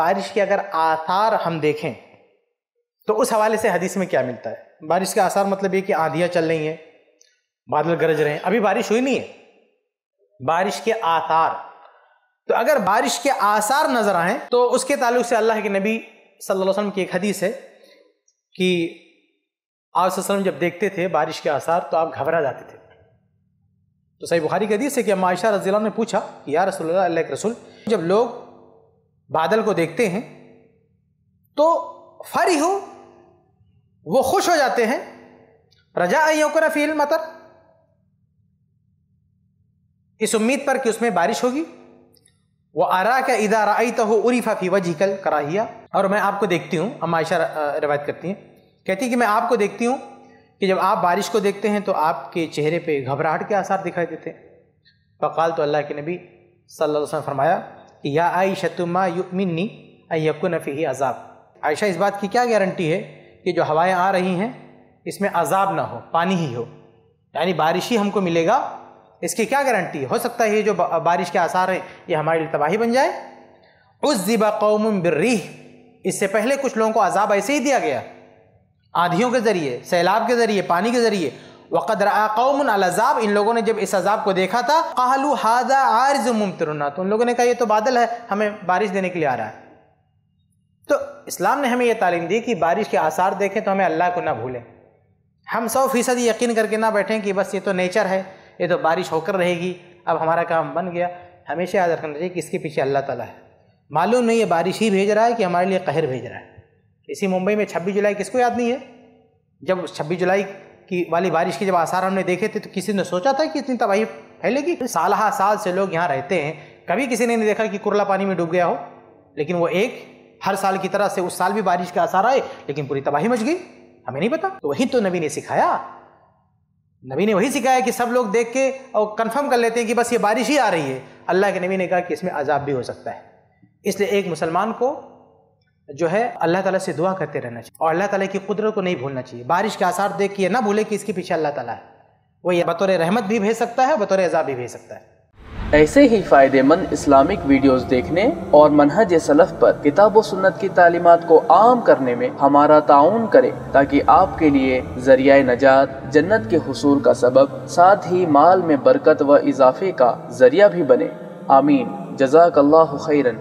बारिश के अगर आथार हम देखें तो उस हवाले से हदीस में क्या मिलता है? बारिश के आसार मतलब ये कि आंधियाँ चल रही हैं, बादल गरज रहे हैं। अभी बारिश हुई नहीं है। बारिश के आसार। तो अगर बारिश के आसार नज़र आए तो उसके ताल्लुक से अल्लाह के नबी सल्लल्लाहु अलैहि वसल्लम की एक हदीस है कि आप जब देखते थे बारिश के आसार तो आप घबरा जाते थे। तो सही बुखारी की हदीस है कि मायशा रजील ने पूछा कि या रसूल अल्लाह के रसूल, जब लोग बादल को देखते हैं तो फरी हो, वो खुश हो जाते हैं। रजा योकन फील मतर। इस उम्मीद पर कि उसमें बारिश होगी। वो आरा का इदारा आई तो हो उरीफा फ़ी वजी कल कराहिया। और मैं आपको देखती हूँ हम आयशा रवायत करती हैं। कहती कि मैं आपको देखती हूँ कि जब आप बारिश को देखते हैं तो आपके चेहरे पे घबराहट के आसार दिखाई देते हैं। फ़काल तो अल्लाह के नबी सल्लल्लाहु अलैहि वसल्लम फरमाया कि या आई शतुमा युमिनी यकुन फ़ी अजाब। आयशा, इस बात की क्या गारंटी है कि जो हवाएँ आ रही हैं, इसमें अजाब ना हो, पानी ही हो। यानी बारिश ही हमको मिलेगा, इसकी क्या गारंटी हो? सकता है ये जो बारिश के आसार हैं, ये हमारे लिए तबाही बन जाए। उस ज़िबा कौम बिर्रीह, इससे पहले कुछ लोगों को अजाब ऐसे ही दिया गया। आंधियों के ज़रिए, सैलाब के ज़रिए, पानी के ज़रिए वक़द कौम अजाब। इन लोगों ने जब इस अजाब को देखा था कहलू हादा आर्ज मुमतरना। तो उन लोगों ने कहा, ये तो बादल है, हमें बारिश देने के लिए आ रहा है। तो इस्लाम ने हमें यह तालीम दी कि बारिश के आसार देखें तो हमें अल्लाह को ना भूलें। हम सौ फ़ीसद यकीन करके ना बैठें कि बस ये तो नेचर है, ये तो बारिश होकर रहेगी, अब हमारा काम बन गया। हमेशा याद रखना चाहिए कि इसके पीछे अल्लाह ताला है। मालूम नहीं ये बारिश ही भेज रहा है कि हमारे लिए कहर भेज रहा है। इसी मुंबई में छब्बीस जुलाई किसको याद नहीं है? जब छब्बीस जुलाई की वाली बारिश के जब आसार हमने देखे थे तो किसी ने सोचा था कि इतनी तबाही फैलेगी? साल साल से लोग यहाँ रहते हैं। कभी किसी ने नहीं देखा कि कुरला पानी में डूब गया हो। लेकिन वो एक हर साल की तरह से उस साल भी बारिश के आसार आए, लेकिन पूरी तबाही मच गई। हमें नहीं पता। तो वही तो नबी ने सिखाया। नबी ने वही सिखाया कि सब लोग देख के और कंफर्म कर लेते हैं कि बस ये बारिश ही आ रही है। अल्लाह के नबी ने कहा कि इसमें अजाब भी हो सकता है। इसलिए एक मुसलमान को जो है, अल्लाह ताला से दुआ करते रहना चाहिए। और अल्लाह ताला की कुदरत को नहीं भूलना चाहिए। बारिश के आसार देख के ना भूले कि इसके पीछे अल्लाह ताला है। वो ये बतौर रहमत भी भेज सकता है, बतौर अजाब भी भेज सकता है। ऐसे ही फ़ायदेमंद इस्लामिक वीडियोस देखने और मनहज सलफ़ पर किताब व सुन्नत की तालीमत को आम करने में हमारा ताउन करें, ताकि आपके लिए ज़रिया नजात, जन्नत के हसूल का सबब, साथ ही माल में बरकत व इजाफे का ज़रिया भी बने। आमीन। जजाक खैरन।